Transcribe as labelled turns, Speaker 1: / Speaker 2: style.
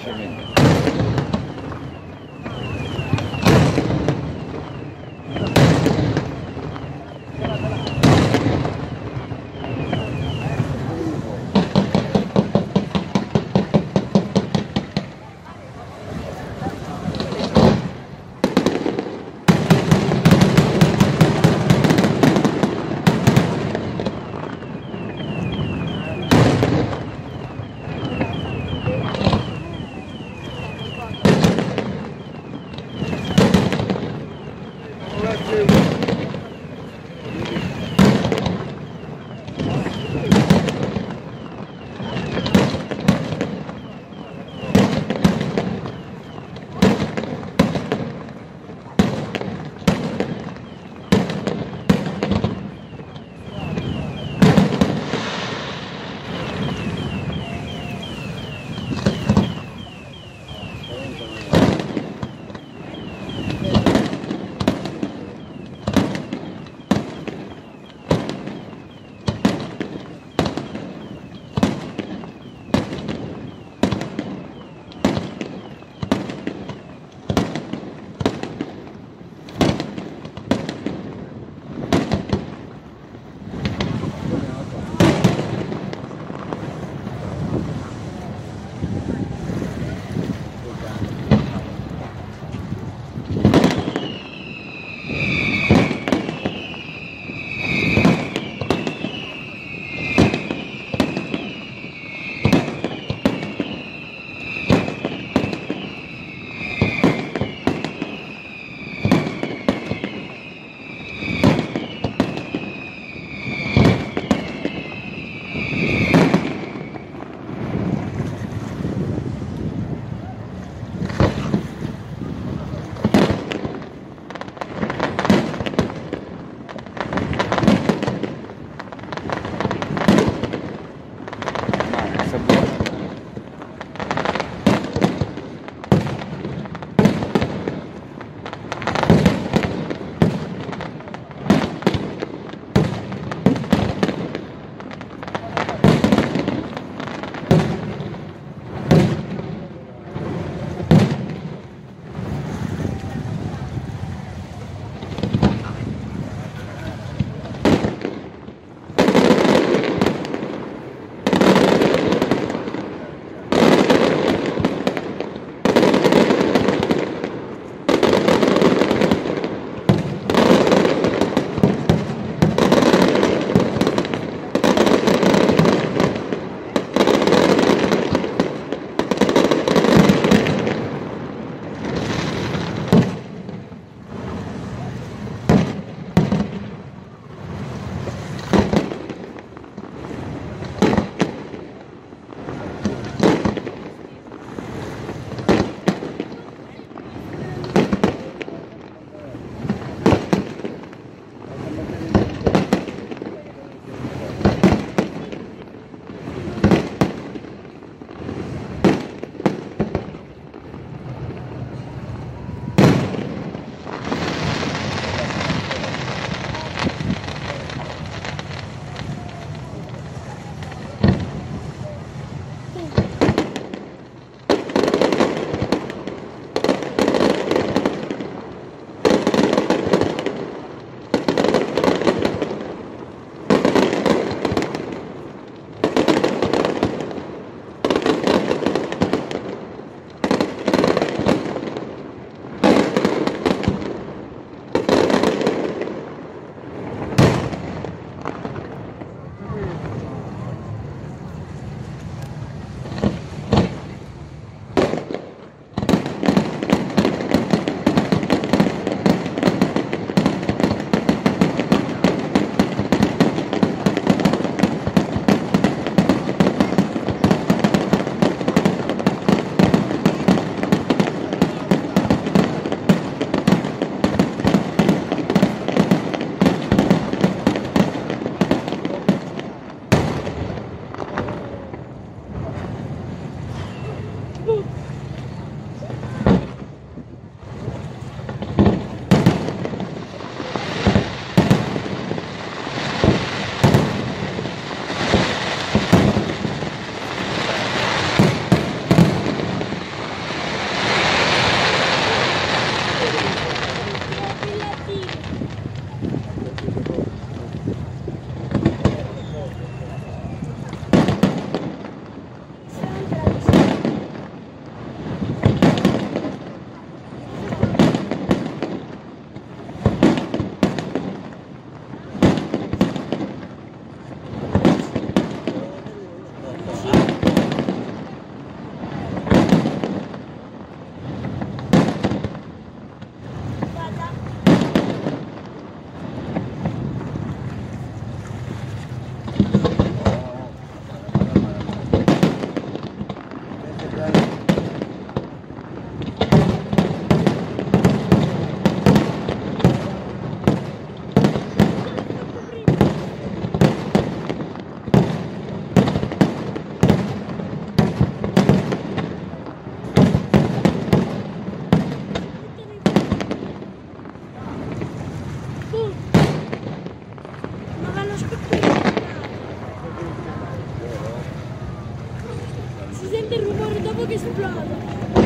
Speaker 1: to hear it. boca explode.